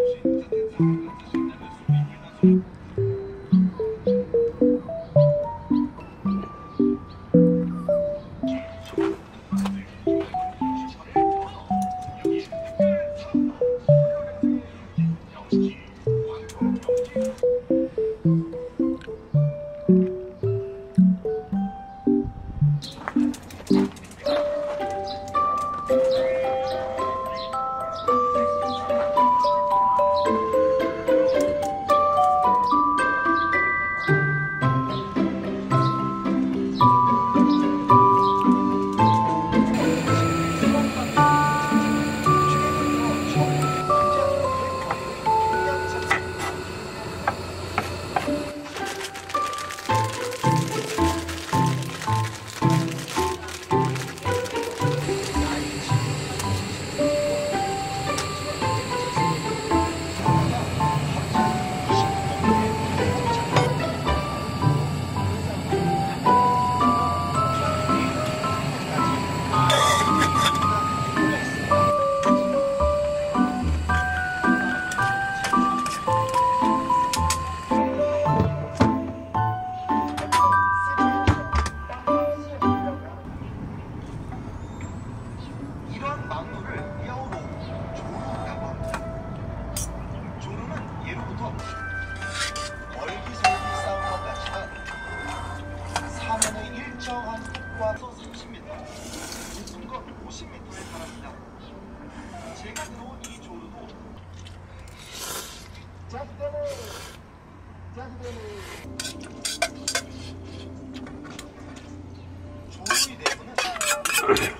Thank mm -hmm. you. 막루를 뼈로 조롱이라고 합니다. 조롱은 예로부터 얼기설기 싸운 것 같지만 사면의 일정한 깊과 30m, 깊은 건 50m에 달합니다. 제가 들어온 이 조르도 짜기대네 짜기대네 조르의 내부는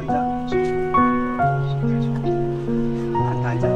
看一下，看看一下。